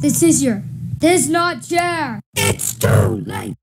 This is your. This not chair. It's too late.